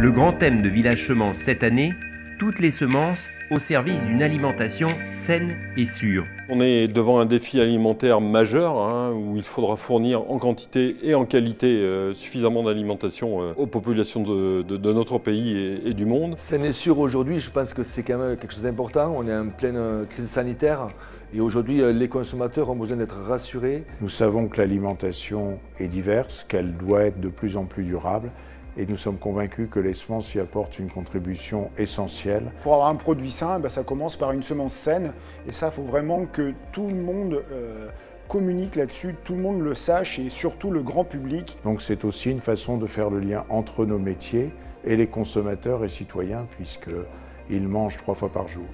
Le grand thème de Village Semence cette année, toutes les semences au service d'une alimentation saine et sûre. On est devant un défi alimentaire majeur hein, où il faudra fournir en quantité et en qualité euh, suffisamment d'alimentation euh, aux populations de, notre pays et, du monde. Saine et sûre aujourd'hui, je pense que c'est quand même quelque chose d'important. On est en pleine euh, crise sanitaire et aujourd'hui les consommateurs ont besoin d'être rassurés. Nous savons que l'alimentation est diverse, qu'elle doit être de plus en plus durable et nous sommes convaincus que les semences y apportent une contribution essentielle. Pour avoir un produit sain, ben, ça commence par une semence saine et ça, il faut vraiment que tout le monde euh, communique là-dessus, tout le monde le sache et surtout le grand public. Donc c'est aussi une façon de faire le lien entre nos métiers et les consommateurs et citoyens puisqu'ils mangent trois fois par jour.